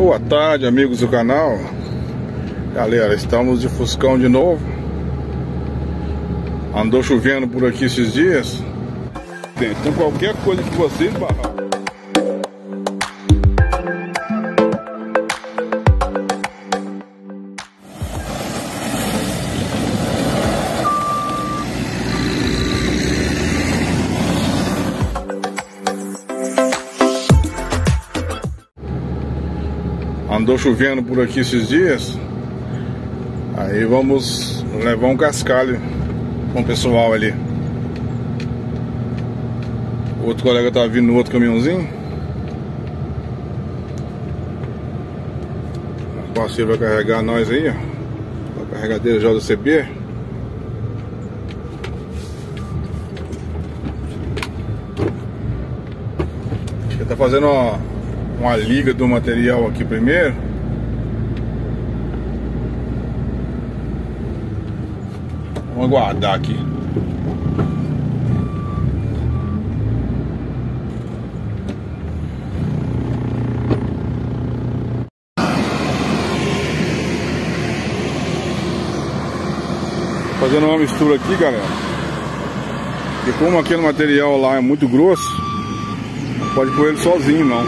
Boa tarde, amigos do canal. Galera, estamos de Fuscão de novo. Andou chovendo por aqui esses dias. Então qualquer coisa que vocês barrar. Andou chovendo por aqui esses dias. Aí vamos levar um cascalho com o pessoal ali. O outro colega tá vindo no outro caminhãozinho. O parceiro vai carregar nós aí, ó. A carregadeira JCB. Ele tá fazendo uma, uma liga do material aqui primeiro. Vamos aguardar aqui. Fazendo uma mistura aqui, galera. E como aquele material lá é muito grosso, pode pôr ele sozinho não.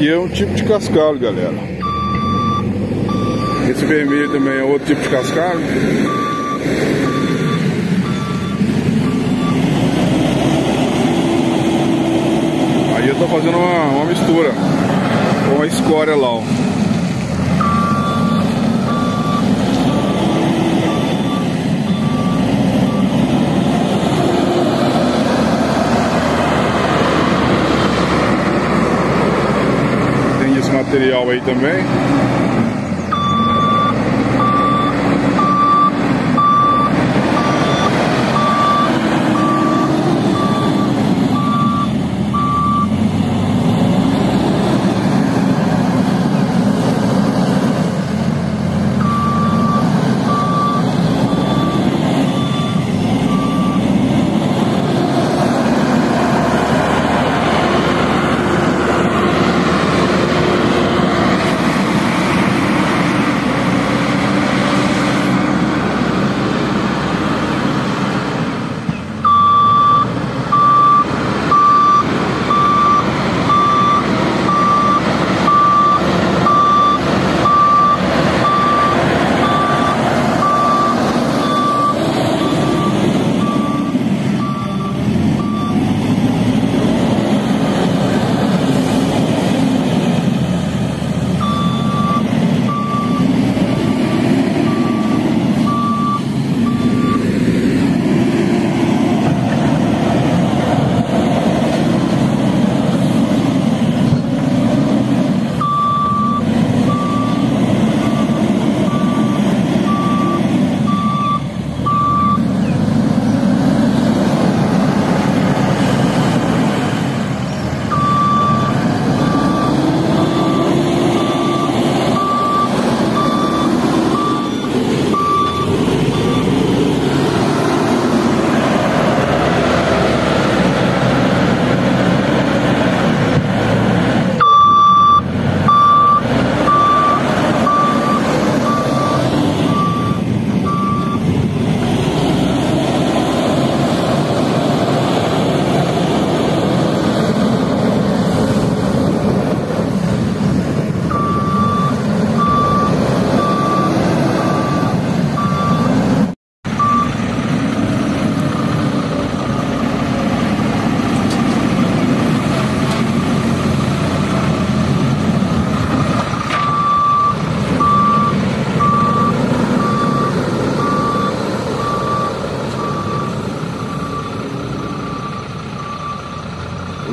aqui é um tipo de cascalho, galera. Esse vermelho também é outro tipo de cascalho. Aí eu tô fazendo uma, uma mistura com a escória lá, ó. Material aí também.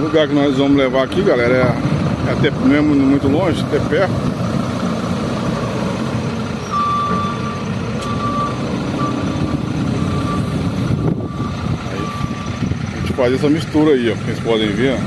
Lugar que nós vamos levar aqui, galera, é, é até mesmo muito longe, até perto. Aí, a gente faz essa mistura aí, ó, vocês podem ver,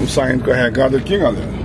ó. Estamos saindo carregado aqui, galera.